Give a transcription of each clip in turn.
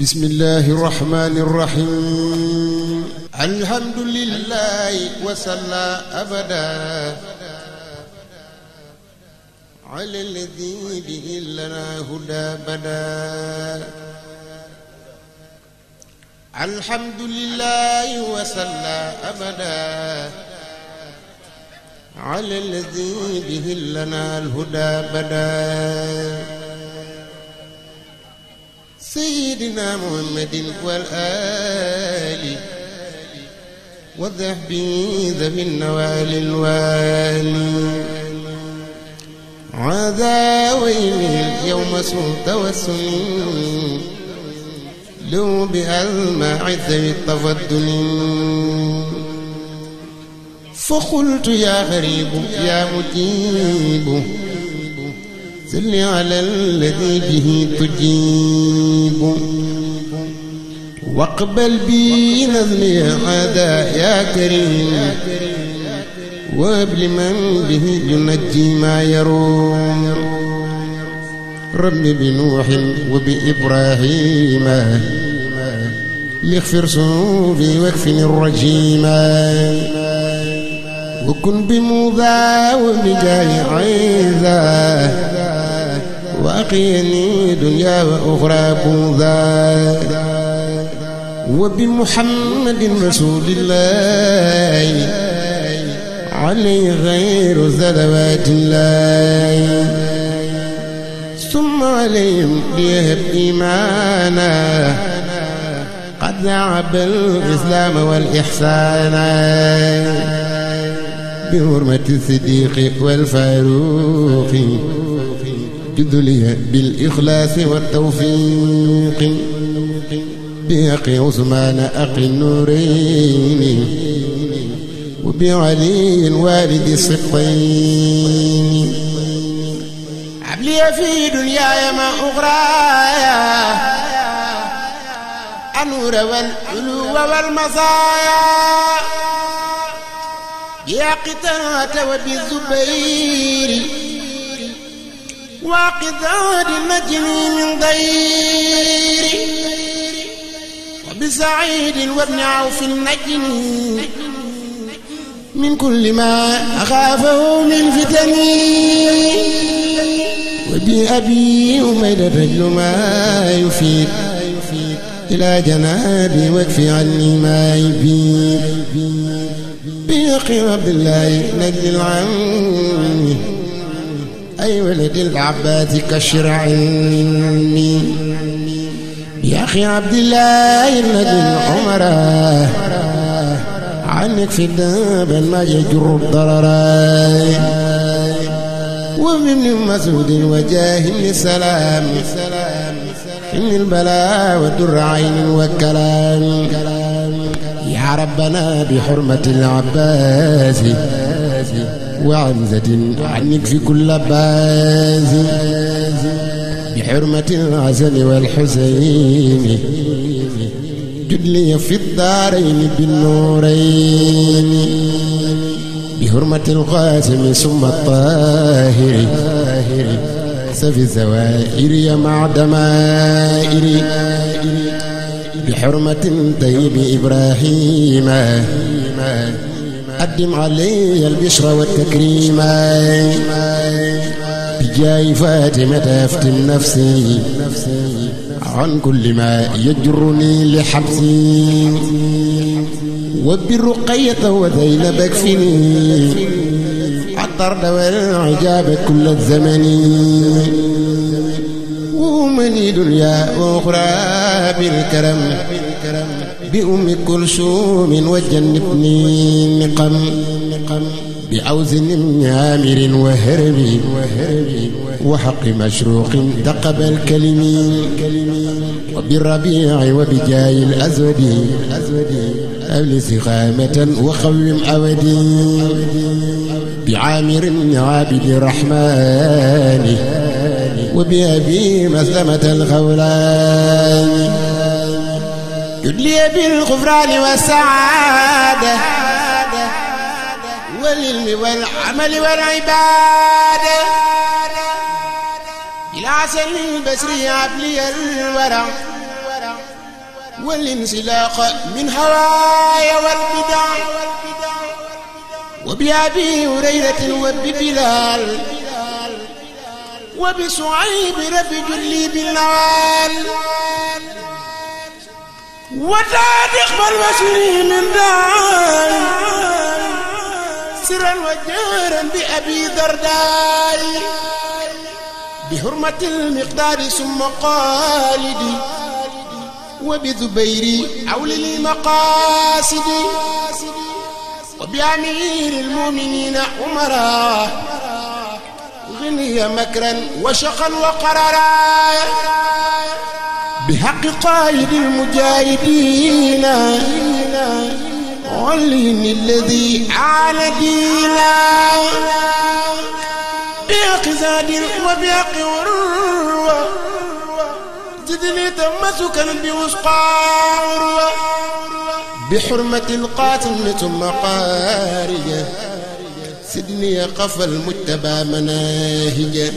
بسم الله الرحمن الرحيم. الحمد لله وصلى أبدا. على الذي به لنا هدى بدا. الحمد لله وصلى أبدا. على الذي به لنا الهدى بدا. سيدنا محمد والآل والذهب ذوي النوال الوالي. عذا ويني اليوم سوء توسل لو بألمع ذوي التفضل فقلت يا غريب يا مجيب. سل على الذي به تجيب. واقبل بي نظمي هذا يا كريم. وابل من به ينجي ما يروم. رب بنوح وبإبراهيم. لاغفر صوفي واكفني الرجيما وكن بموضى وبجاه عيذا وأقيني دنيا وأخرى بوذا. وبمحمد رسول الله عليه غير صلوات الله. ثم عليهم ليهب إيمانا قد ذعب الإسلام والإحسان. بحرمة الصديق والفاروق. جدلي بالإخلاص والتوفيق. بأقي عثمان أقي النورين. وبعلي والد الصفين عبلي في دنياي ما أخرايا النور والعلو والمصايا يا قتلة وبالزبير وقذاد النجم من غير وبسعيد وابن عوف النجم من كل ما أخافه من فتن وبأبي أميدة رجل ما يفيد إلى جنابي واكفي عني ما يفيد بيقي عبد الله نجل العم أي ولد العباس كشر عني يا أخي عبد الله النجل عمره عنك في الدابل ما يجر الضرر. ومن مسعود وجاه السلام إن البلاء والدر عين وكلام. يا ربنا بحرمة العباس وعنزة عنك في كل باز بحرمة الحسن والحسين. جد في الدارين بالنورين. بحرمة القاسم ثم الطاهر. سفي الزوائر يا مع دمائر بحرمة طيب إبراهيم. قدم علي البشرى والتكريم. بجاي فاتمة أفتن نفسي عن كل ما يجرني لحبسي. وبالرقية وذينب اكفني. الطرد والعجاب كل الزمن. ومني دنيا وأخرى بالكرم. بأم كلثوم وجنبني النقم بعوز من عامر وهرب وحق مشروق دقب الكلم. وبالربيع وبجاي الأزود. أبل سخامة وخوم أودي بعامر عابد الرحمن. وبأبي مسلمة الخولان. يدلي بالغفران والسعادة والعلم والعمل والعبادة. إلى عسل البشر عبلي الورع والانسلاق من هوايا والبدع. وبأبي هريرة وببلال وبسعيب رب جلي بالنوال وتاتق بالوسري من دار سرا وجارا بأبي درداء. بحرمة المقدار ثم قالدي وبذبير عول المقاصد. وبأمير المؤمنين عمرا غني مكرا وشقا وقررا بحق قائد المجاهدين. علي الذي عانى دينا. بحق زاد وبحق عروة. زدني تمسكا بوسقى عروة. بحرمة القاتل ثم قارجة سدني قف المجتبى مناهجا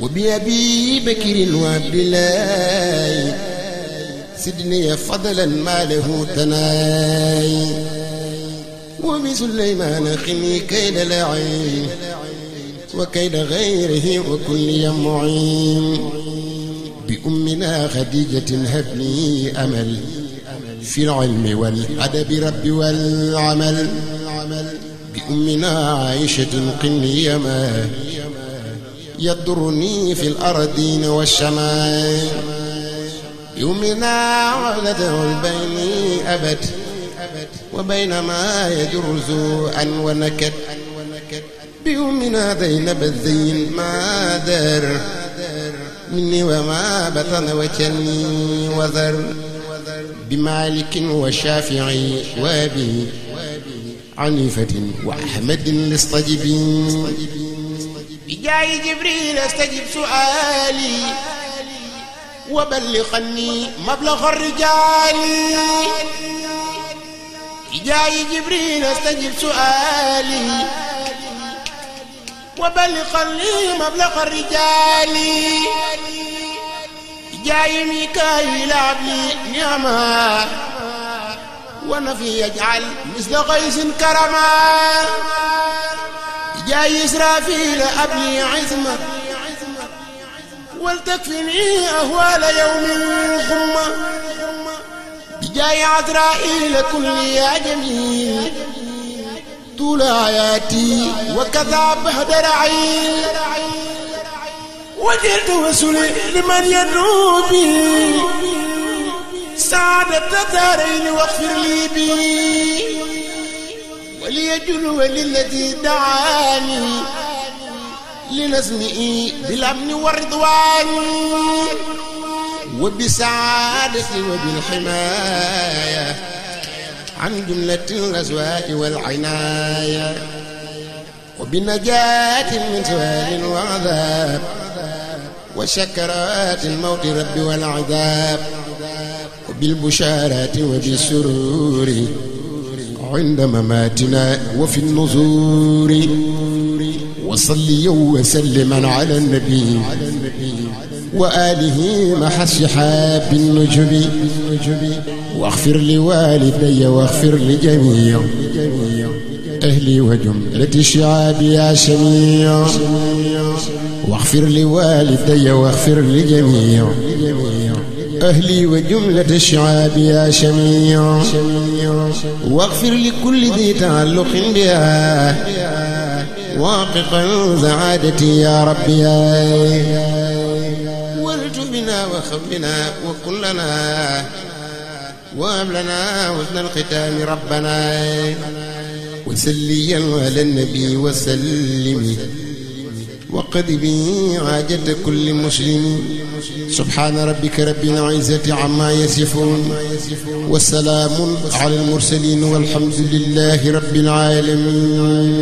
وبأبي بكر وعبد الله سدني فضلا ما له تناي وبسليمان خني كيد العين وكيد غيره وكل معين بأمنا خديجة هبني أمل في العلم والأدب رب والعمل. بأمنا عائشة قني ما يضرني في الأرضين والشمال. يومنا ولده البين أبد وبينما يجر زوءا ونكد. بيومنا ذينب الزين ما دار مني وما بطن وجني وذر. بمالك وشافعي وأبي عنيفة وأحمد الاصطجبين بجاي جبريل استجب سؤالي وبلغني مبلغ الرجال. جاي جبريل استجب سؤالي وبلغني مبلغ الرجال. جاي ميكائيل عبلي نعمة ونفي يجعل مثل غيث كرما. جاي إسرافيل أبني عزمة ولتكفني أهوال يوم الغمة بجاي عزرائيل كل يا جميل طول حياتي وكذا بهدر عين وسلي لمن يدعو بي سعادة دارين واغفر لي بي. وليجل وللذي دعاني. لنسمئي بالأمن والرضوان. وبسعادة وبالحماية عن جملة الأزواج والعناية. وبنجاة من سؤال وعذاب. وسكرات الموت رب والعذاب. وبالبشارات وبالسرور. عند مماتنا وفي النزور. وصلي وسلما على النبي. وآله مع السحاب النجب واغفر لوالدي واغفر لجميع أهلي وجملة الشعاب يا سميع. واغفر لوالدي واغفر لجميع. أهلي وجملة الشعاب يا شميع. واغفر لكل ذي تعلق بها. واققا سعادتي يا ربي. والج بنا وخبنا وكلنا وهب لنا. حسن الختام ربنا. وسليا على النبي وسلم. وقد بي حاجة كل مسلم. سبحان ربك رب العزة عما يصفون. والسلام على المرسلين والحمد لله رب العالمين.